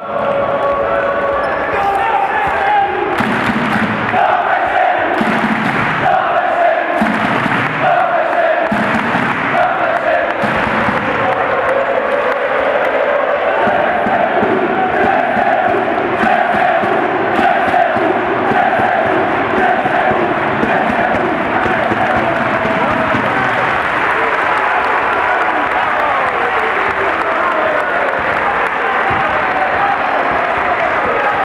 Uh...